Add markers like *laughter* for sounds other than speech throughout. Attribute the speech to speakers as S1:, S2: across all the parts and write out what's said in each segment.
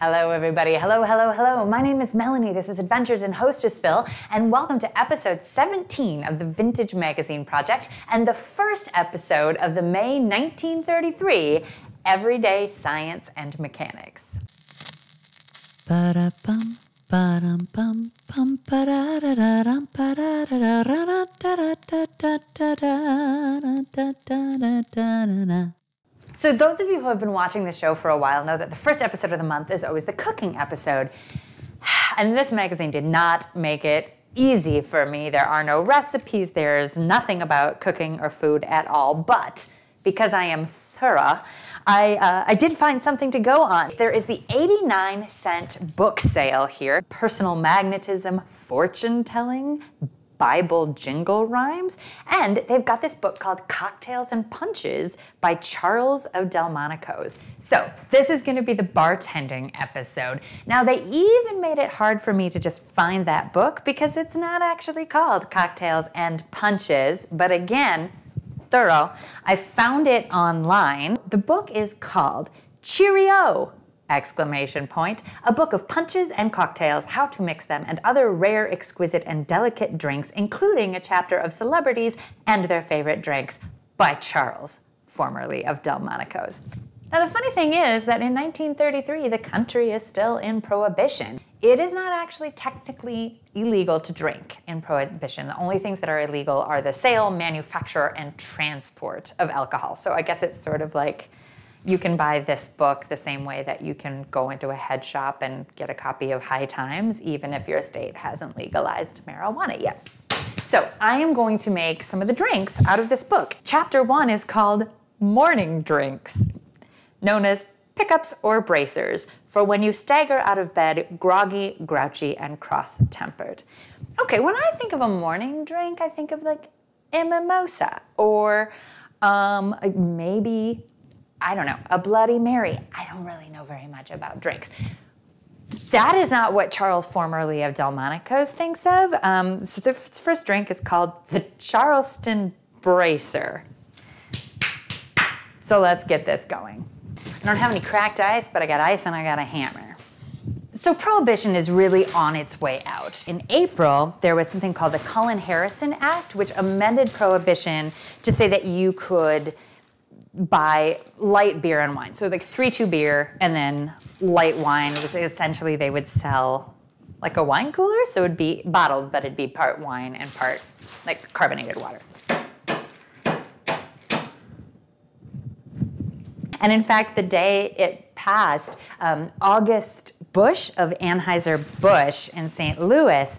S1: Hello, everybody. Hello, hello, hello. My name is Melanie. This is Adventures in Hostessville, and welcome to episode 17 of the Vintage Magazine Project and the first episode of the May 1933 Everyday Science and Mechanics.
S2: Ba-da-bum.
S1: So, those of you who have been watching the show for a while know that the first episode of the month is always the cooking episode. *sighs* And this magazine did not make it easy for me. There are no recipes, there's nothing about cooking or food at all. But because I am thorough, I, uh, I did find something to go on. There is the 89 cent book sale here Personal Magnetism, Fortune Telling, Bible jingle rhymes. And they've got this book called Cocktails and Punches by Charles of Delmonico's. So this is going to be the bartending episode. Now, they even made it hard for me to just find that book because it's not actually called Cocktails and Punches. But again, thorough. I found it online. The book is called Cheerio! Exclamation point, a book of punches and cocktails, how to mix them, and other rare, exquisite, and delicate drinks, including a chapter of celebrities and their favorite drinks by Charles, formerly of Delmonico's. Now, the funny thing is that in 1933, the country is still in prohibition. It is not actually technically illegal to drink in prohibition. The only things that are illegal are the sale, manufacture, and transport of alcohol. So I guess it's sort of like you can buy this book the same way that you can go into a head shop and get a copy of High Times, even if your state hasn't legalized marijuana yet. So I am going to make some of the drinks out of this book. Chapter one is called Morning Drinks, known as pickups or bracers for when you stagger out of bed groggy, grouchy, and cross tempered. Okay, when I think of a morning drink, I think of like a mimosa or um, maybe I don't know, a Bloody Mary. I don't really know very much about drinks. That is not what Charles, formerly of Delmonico's, thinks of. Um, so the first drink is called the Charleston Bracer. So let's get this going. I don't have any cracked ice, but I got ice and I got a hammer. So prohibition is really on its way out. In April, there was something called the Cullen Harrison Act, which amended prohibition to say that you could buy light beer and wine. So like 3-2 beer and then light wine was essentially they would sell like a wine cooler. So it would be bottled, but it'd be part wine and part like carbonated water. And in fact, the day it passed, um, August Busch of Anheuser-Busch in St. Louis,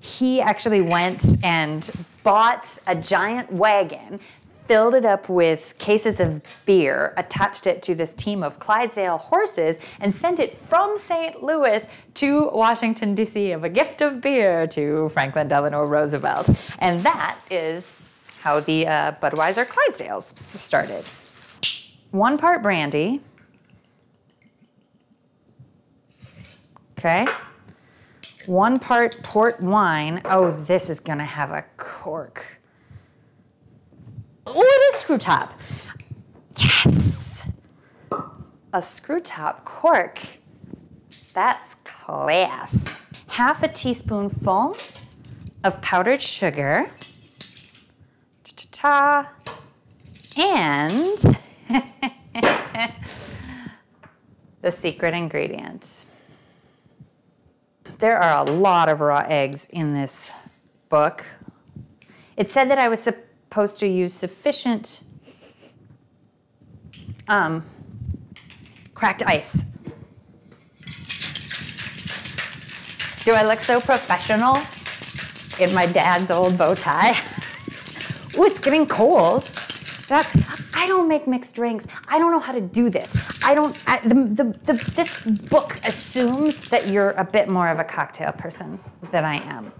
S1: he actually went and bought a giant wagon filled it up with cases of beer, attached it to this team of Clydesdale horses, and sent it from St. Louis to Washington, D.C. of a gift of beer to Franklin Delano Roosevelt. And that is how the uh, Budweiser Clydesdales started. One part brandy. Okay. One part port wine. Oh, this is going to have a cork. Oh, it is screw top. Yes. A screw top cork. That's class. Half a teaspoonful of powdered sugar. Ta-ta-ta. And *laughs* the secret ingredient. There are a lot of raw eggs in this book. It said that I was supposed supposed to use sufficient um, cracked ice. Do I look so professional in my dad's old bow tie? *laughs* Ooh, it's getting cold. That's, I don't make mixed drinks. I don't know how to do this. I don't, I, the, the, the, this book assumes that you're a bit more of a cocktail person than I am.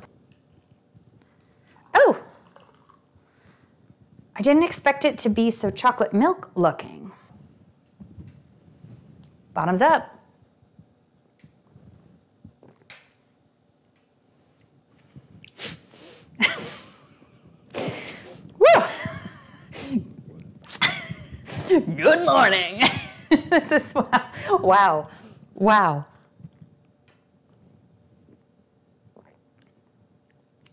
S1: I didn't expect it to be so chocolate milk looking. Bottoms up. *laughs* *laughs* Good morning. *laughs* this is wow. Wow. Wow.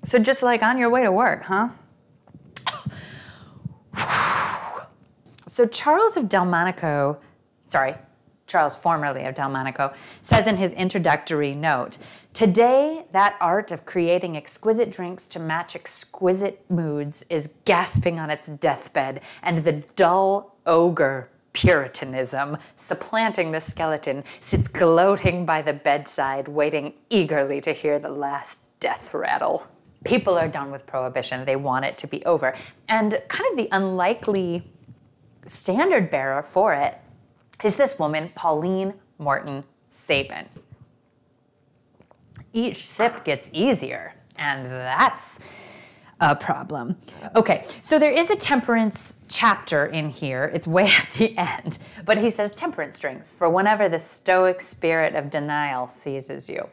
S1: So just like on your way to work, huh? So Charles of Delmonico, sorry, Charles formerly of Delmonico, says in his introductory note, Today, that art of creating exquisite drinks to match exquisite moods is gasping on its deathbed, and the dull ogre Puritanism, supplanting the skeleton, sits gloating by the bedside, waiting eagerly to hear the last death rattle. People are done with prohibition. They want it to be over. And kind of the unlikely standard bearer for it is this woman, Pauline Morton Sabin. Each sip gets easier, and that's a problem. Okay, so there is a temperance chapter in here. It's way *laughs* at the end, but he says temperance drinks for whenever the stoic spirit of denial seizes you.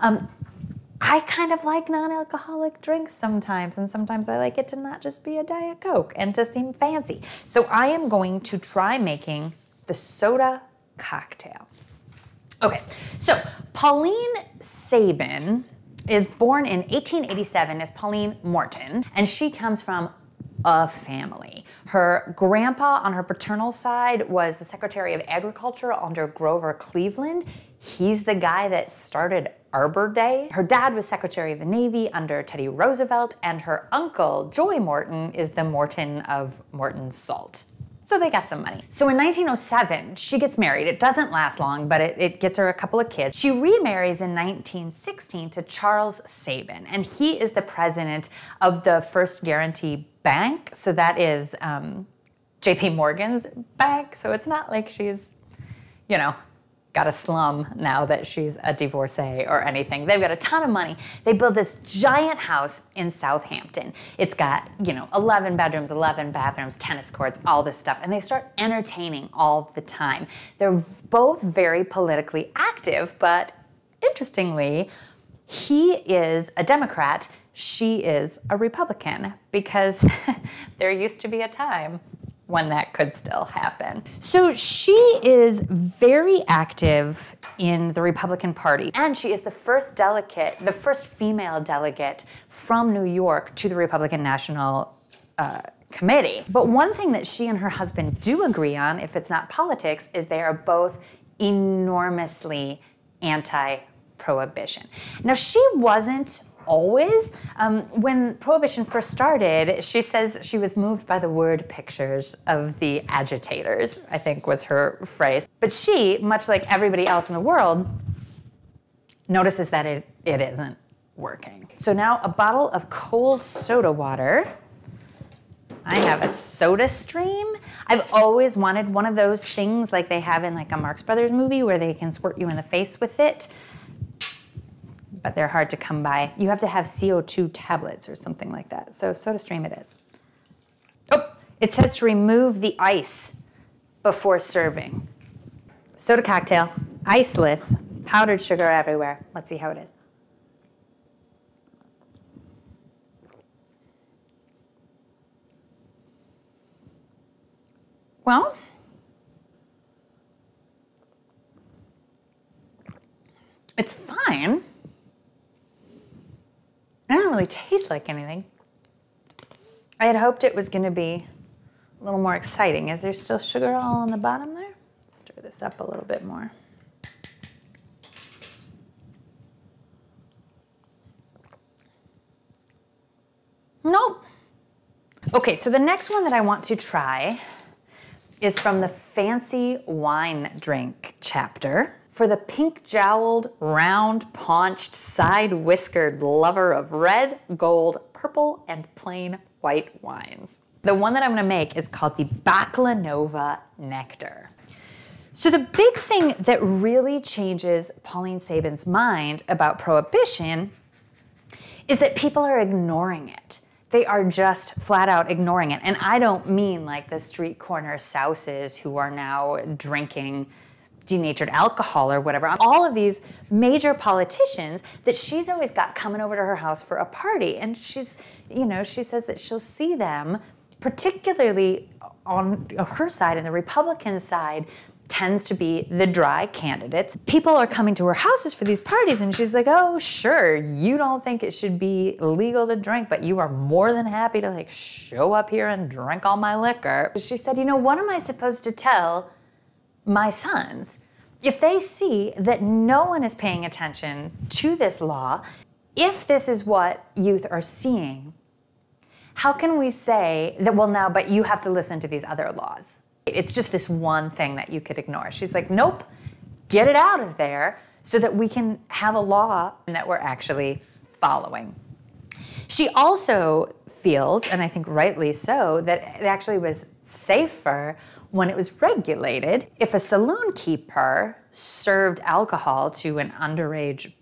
S1: Um, I kind of like non alcoholic drinks sometimes, and sometimes I like it to not just be a Diet Coke and to seem fancy. So I am going to try making the soda cocktail. Okay, so Pauline Sabin is born in 1887 as Pauline Morton, and she comes from a family. Her grandpa on her paternal side was the Secretary of Agriculture under Grover Cleveland. He's the guy that started Arbor Day. Her dad was Secretary of the Navy under Teddy Roosevelt, and her uncle, Joy Morton, is the Morton of Morton Salt. So they got some money. So in 1907, she gets married. It doesn't last long, but it, it, gets her a couple of kids. She remarries in 1916 to Charles Sabin, and he is the president of the First Guarantee Bank. So that is um, JP Morgan's bank. So it's not like she's, you know, got a slum now that she's a divorcee or anything. They've got a ton of money. They build this giant house in Southampton. It's got, you know, 11 bedrooms, 11 bathrooms, tennis courts, all this stuff. And they start entertaining all the time. They're both very politically active, but interestingly, he is a Democrat. She is a Republican because *laughs* there used to be a time when that could still happen. So she is very active in the Republican Party, and she is the first delegate, the first female delegate from New York to the Republican National uh, Committee. But one thing that she and her husband do agree on, if it's not politics, is they are both enormously anti prohibition. Now, she wasn't always. Um, when Prohibition first started, she says she was moved by the word pictures of the agitators, I think was her phrase. But she, much like everybody else in the world, notices that it, it isn't working. So now a bottle of cold soda water. I have a soda stream. I've always wanted one of those things like they have in like a Marx Brothers movie where they can squirt you in the face with it but they're hard to come by. You have to have CO2 tablets or something like that. So SodaStream it is. Oh, it says to remove the ice before serving. Soda cocktail, iceless, powdered sugar everywhere. Let's see how it is. Well, it's fine. It doesn't really taste like anything. I had hoped it was going to be a little more exciting. Is there still sugar all on the bottom there? Stir this up a little bit more. Nope. Okay, so the next one that I want to try is from the fancy wine drink chapter for the pink jowled, round paunched, side whiskered lover of red, gold, purple, and plain white wines. The one that I'm gonna make is called the Baklanova Nectar. So, the big thing that really changes Pauline Sabin's mind about prohibition is that people are ignoring it. They are just flat out ignoring it. And I don't mean like the street corner souses who are now drinking denatured alcohol or whatever. All of these major politicians that she's always got coming over to her house for a party. And she's, you know, she says that she'll see them, particularly on her side and the Republican side, tends to be the dry candidates. People are coming to her houses for these parties, and she's like, Oh, sure, you don't think it should be legal to drink, but you are more than happy to like show up here and drink all my liquor. She said, You know, what am I supposed to tell my sons? If they see that no one is paying attention to this law, if this is what youth are seeing, how can we say that, well, now, but you have to listen to these other laws? It's just this one thing that you could ignore. She's like, nope, get it out of there so that we can have a law that we're actually following. She also feels, and I think rightly so, that it actually was safer when it was regulated. If a saloon keeper served alcohol to an underage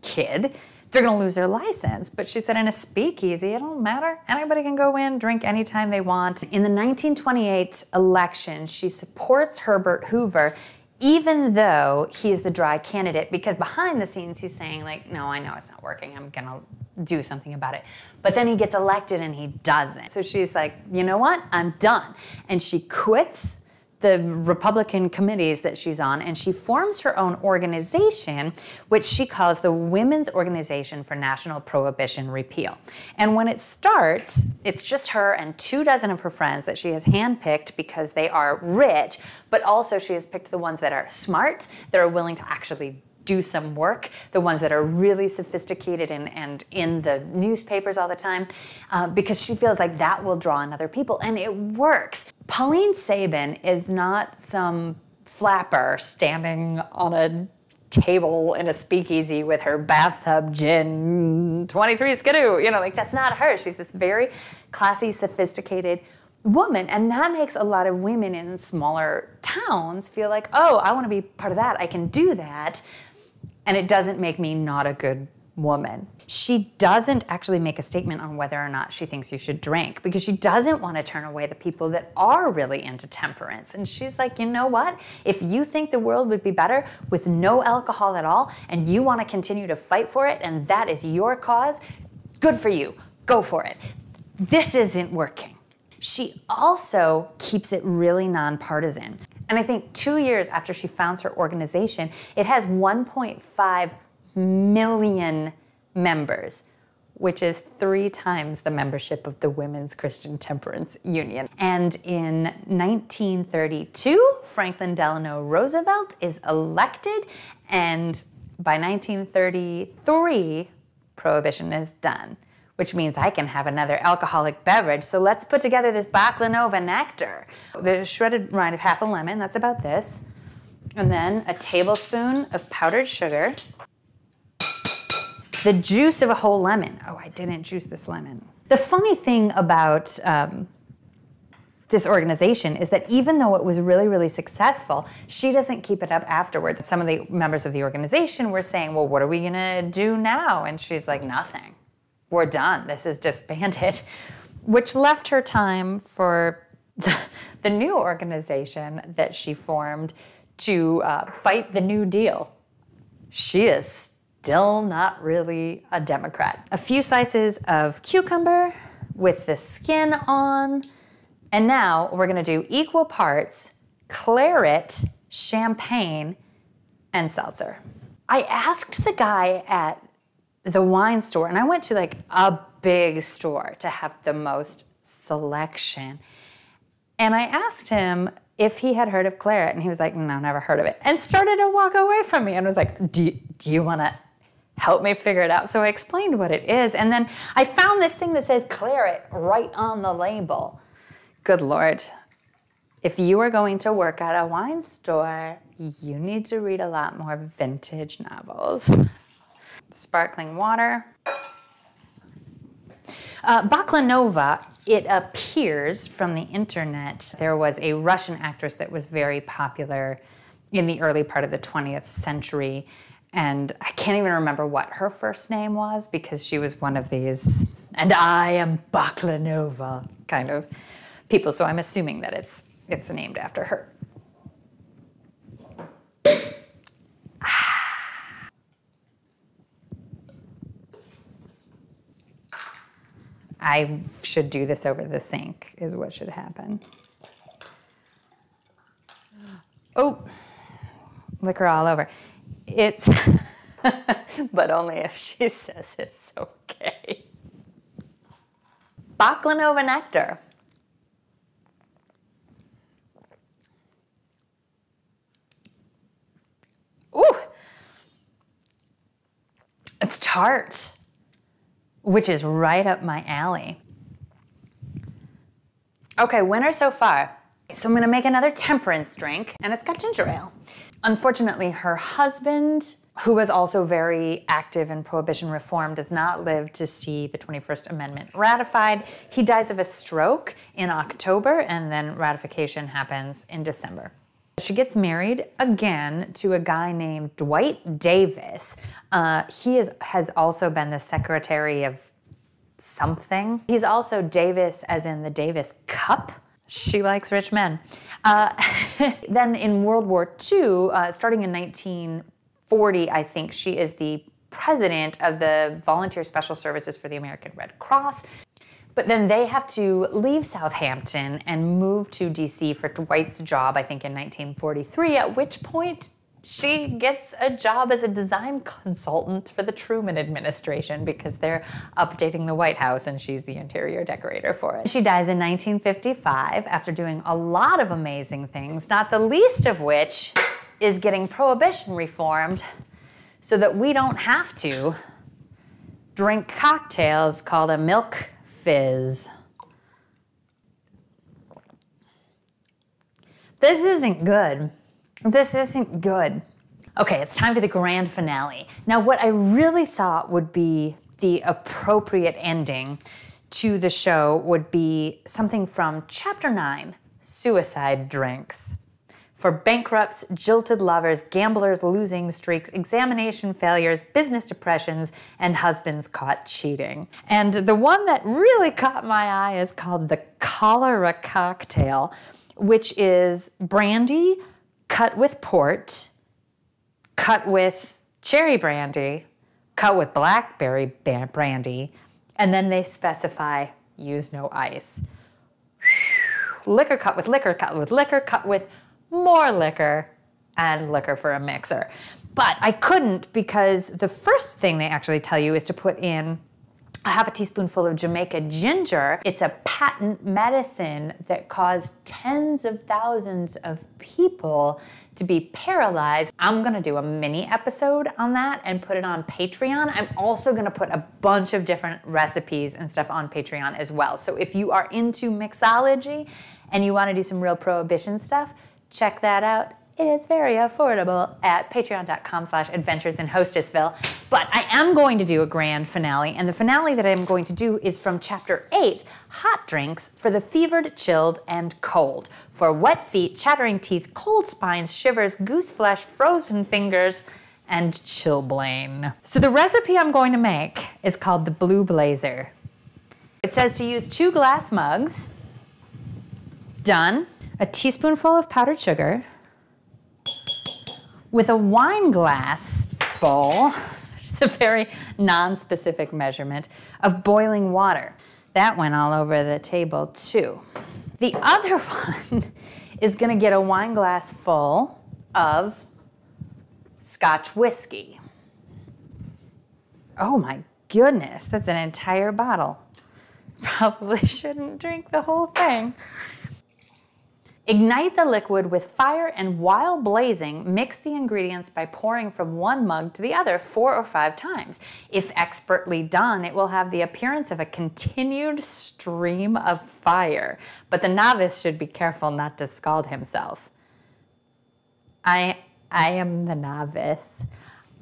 S1: kid, they're going to lose their license. But she said in a speakeasy, it don't matter. Anybody can go in, drink anytime they want. In the 1928 election, she supports Herbert Hoover even though he's the dry candidate because behind the scenes he's saying like no i know it's not working i'm gonna do something about it. But then he gets elected and he doesn't. So she's like you know what? I'm done. And she quits the Republican committees that she's on, and she forms her own organization, which she calls the Women's Organization for National Prohibition Repeal. And when it starts, it's just her and two dozen of her friends that she has handpicked because they are rich, but also she has picked the ones that are smart, that are willing to actually do some work, the ones that are really sophisticated and, and in the newspapers all the time, uh, because she feels like that will draw in other people. And it works. Pauline Sabin is not some flapper standing on a table in a speakeasy with her bathtub gin 23 skidoo you know like that's not her she's this very classy sophisticated woman and that makes a lot of women in smaller towns feel like oh i want to be part of that i can do that and it doesn't make me not a good woman. She doesn't actually make a statement on whether or not she thinks you should drink because she doesn't want to turn away the people that are really into temperance. And she's like, you know what? If you think the world would be better with no alcohol at all and you want to continue to fight for it and that is your cause, good for you. Go for it. This isn't working. She also keeps it really nonpartisan. And I think two years after she founds her organization, it has 1.5 million members, which is three times the membership of the Women's Christian Temperance Union. And in 1932, Franklin Delano Roosevelt is elected, and by 1933, prohibition is done which means I can have another alcoholic beverage. So let's put together this Baklanova nectar. The shredded rind of half a lemon, that's about this. And then a tablespoon of powdered sugar. The juice of a whole lemon. Oh, I didn't juice this lemon. The funny thing about um, this organization is that even though it was really, really successful, she doesn't keep it up afterwards. Some of the members of the organization were saying, Well, what are we gonna do now? And she's like, Nothing we're done. This is disbanded, *laughs* which left her time for the, *laughs* the new organization that she formed to uh, fight the New Deal. She is still not really a Democrat. A few slices of cucumber with the skin on. And now we're gonna do equal parts claret, champagne, and seltzer. I asked the guy at the wine store, and I went to like a big store to have the most selection. And I asked him if he had heard of claret, and he was like, "No, never heard of it," and started to walk away from me, and was like, "Do do you want to?" Help me figure it out. So I explained what it is. And then I found this thing that says claret right on the label. Good Lord. If you are going to work at a wine store, you need to read a lot more vintage novels sparkling water. Uh, Baklanova, it appears from the internet, there was a Russian actress that was very popular in the early part of the 20th century. And I can't even remember what her first name was because she was one of these, and I am Baklanova kind of people. So I'm assuming that it's, it's named after her. I should do this over the sink, is what should happen. Oh, liquor all over. It's, *laughs* but only if she says it's okay. Baklanova nectar. Ooh, it's tart, which is right up my alley. Okay, winner so far. So I'm gonna make another temperance drink, and it's got ginger ale. Unfortunately, her husband, who was also very active in prohibition reform, does not live to see the 21st Amendment ratified. He dies of a stroke in October, and then ratification happens in December. She gets married again to a guy named Dwight Davis. Uh, he is, has also been the secretary of something. He's also Davis, as in the Davis Cup. She likes rich men. Uh, *laughs* then in World War II, uh, starting in 1940, I think she is the president of the Volunteer Special Services for the American Red Cross. But then they have to leave Southampton and move to DC for Dwight's job, I think in 1943, at which point she gets a job as a design consultant for the Truman administration because they're updating the White House and she's the interior decorator for it. She dies in 1955 after doing a lot of amazing things, not the least of which is getting prohibition reformed so that we don't have to drink cocktails called a milk fizz. This isn't good. This isn't good. Okay, it's time for the grand finale. Now, what I really thought would be the appropriate ending to the show would be something from chapter 9 Suicide Drinks. For bankrupts, jilted lovers, gamblers losing streaks, examination failures, business depressions, and husbands caught cheating. And the one that really caught my eye is called the cholera cocktail, which is brandy cut with port, cut with cherry brandy, cut with blackberry brandy, and then they specify use no ice. Liquor cut with liquor, cut with liquor, cut with more liquor, and liquor for a mixer. But I couldn't because the first thing they actually tell you is to put in a half a teaspoonful of Jamaica ginger. It's a patent medicine that caused tens of thousands of people to be paralyzed. I'm gonna do a mini episode on that and put it on Patreon. I'm also gonna put a bunch of different recipes and stuff on Patreon as well. So if you are into mixology and you wanna do some real prohibition stuff, check that out. It's very affordable at patreon.com slash adventures in hostessville. But I am going to do a grand finale, and the finale that I'm going to do is from chapter 8, Hot Drinks for the Fevered, Chilled, and Cold. For wet feet, chattering teeth, cold spines, shivers, goose flesh, frozen fingers, and chilblain. So the recipe I'm going to make is called the Blue Blazer. It says to use two glass mugs, done, a teaspoonful of powdered sugar, with a wine glass full, it's a very non-specific measurement, of boiling water. That went all over the table too. The other *laughs* one is gonna get a wine glass full of Scotch whiskey. Oh my goodness, that's an entire bottle. *laughs* Probably shouldn't drink the whole thing. Ignite the liquid with fire and while blazing, mix the ingredients by pouring from one mug to the other four or five times. If expertly done, it will have the appearance of a continued stream of fire, but the novice should be careful not to scald himself. I, I am the novice.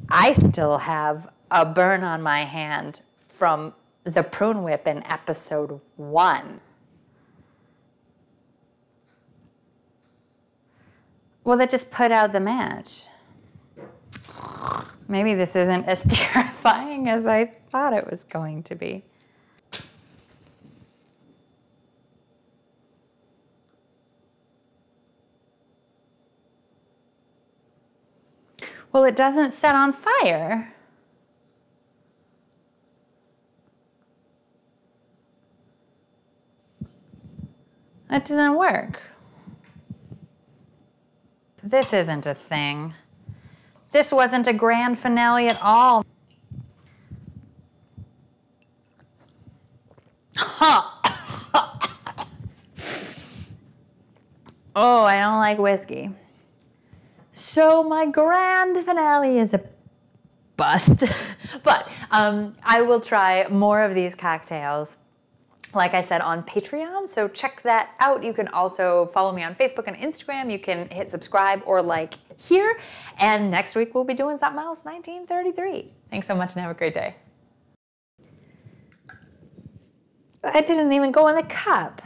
S1: I still have a burn on my hand from the prune whip in episode one. Well, that just put out the match. Maybe this isn't as *laughs* terrifying as I thought it was going to be. Well, it doesn't set on fire. That doesn't work. This isn't a thing. This wasn't a grand finale at all. *laughs* oh, I don't like whiskey. So my grand finale is a bust. *laughs* but um, I will try more of these cocktails like I said, on Patreon. So check that out. You can also follow me on Facebook and Instagram. You can hit subscribe or like here. And next week we'll be doing something else, 1933. Thanks so much and have a great day. I didn't even go in the cup.